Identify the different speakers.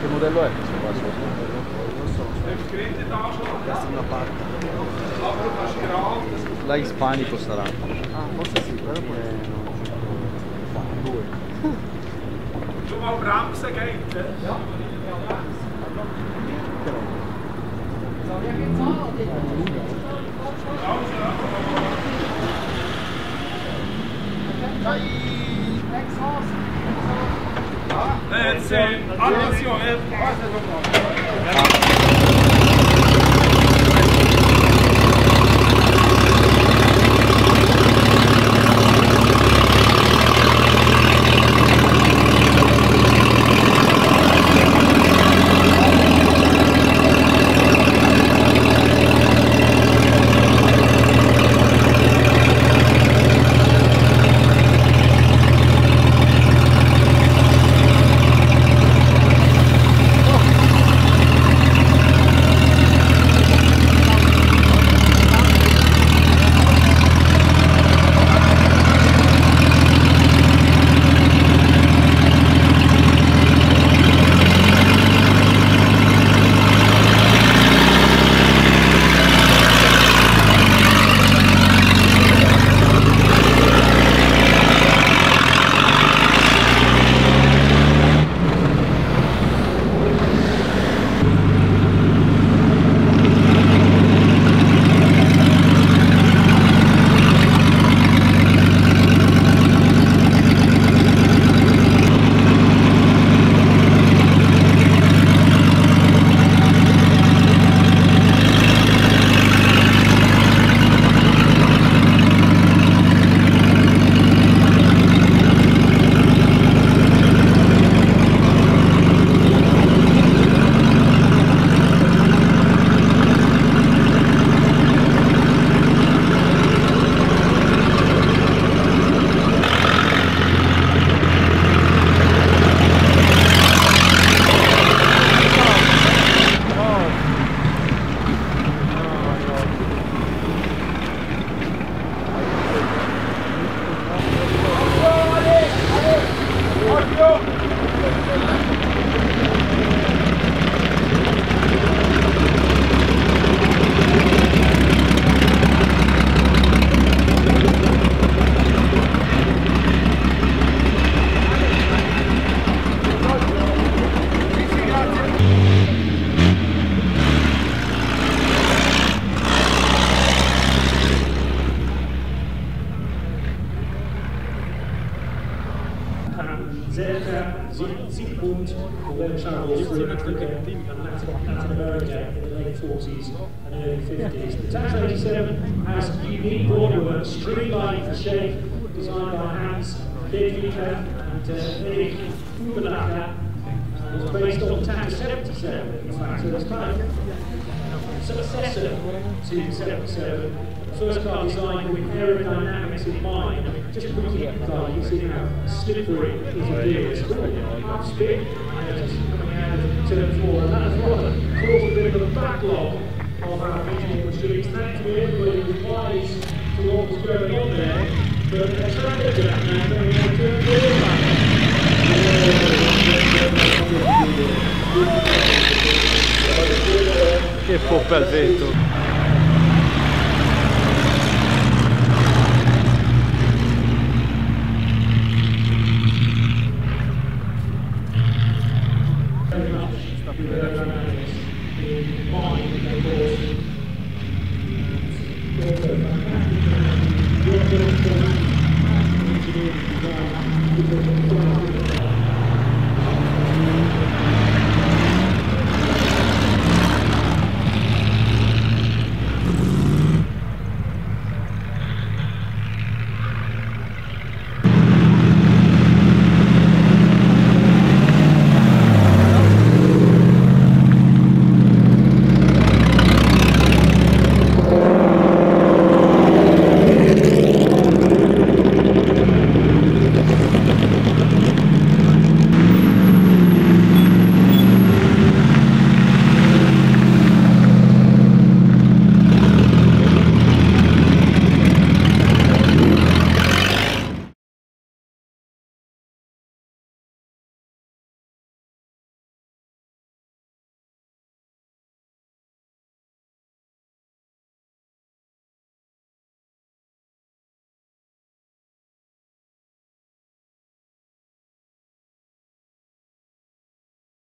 Speaker 1: Che modello è questo qua? Non so. Questa è una pacca. La ispanico sarà. Ah, forse sì, però pure no. Due.
Speaker 2: Schon mal bremsen geht, gell? Ja. Plätze, alle Nationen.
Speaker 3: Zeta Zikmund, who travels through Africa and Latin, America in the late 40s and early 50s. The Tatra 87 has unique bodywork, streamlined for shape, designed by Hans Ledwinka and uh, Erik Übelacker. It's based on Tatra 77, in fact, it's kind of successor to 77 first car designed with aerodynamics in mind. I mean, just looking at the car, you see how slippery it is. It's really spin as coming out of turn four, and that has rather caused a bit of a backlog of our engineering streets. Thankfully, everybody was wise to what was going on there, but a traffic to that now coming out turn four.
Speaker 1: Che
Speaker 3: fu perfetto. Thank you.